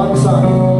one song.